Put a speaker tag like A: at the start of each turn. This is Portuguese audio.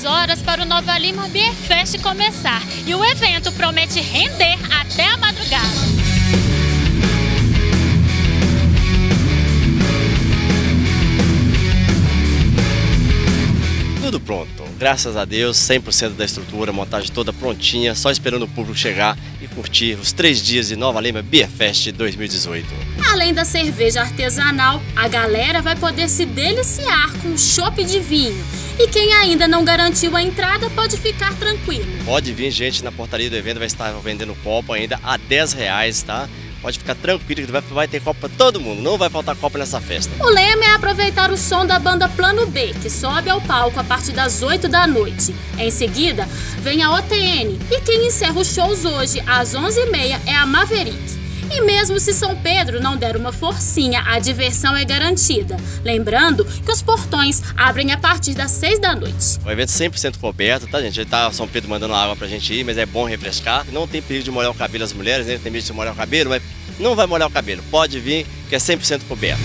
A: 10 horas para o Nova Lima Beer Fest começar. E o evento promete render até a madrugada.
B: Tudo pronto. Graças a Deus, 100% da estrutura, montagem toda prontinha, só esperando o público chegar e curtir os três dias de Nova Lima Beer Fest 2018.
A: Além da cerveja artesanal, a galera vai poder se deliciar com chopp de vinho. E quem ainda não garantiu a entrada pode ficar tranquilo.
B: Pode vir gente na portaria do evento, vai estar vendendo copo ainda a 10 reais, tá? Pode ficar tranquilo que vai, vai ter copo para todo mundo, não vai faltar copo nessa festa.
A: O lema é aproveitar o som da banda Plano B, que sobe ao palco a partir das 8 da noite. Em seguida, vem a OTN e quem encerra os shows hoje às 11h30 é a Maverick. E mesmo se São Pedro não der uma forcinha, a diversão é garantida. Lembrando que os portões abrem a partir das 6 da noite.
B: O evento 100% coberto, tá gente? Tá São Pedro mandando água pra gente ir, mas é bom refrescar. Não tem perigo de molhar o cabelo as mulheres, né? Tem medo de molhar o cabelo, mas não vai molhar o cabelo. Pode vir, que é 100% coberto.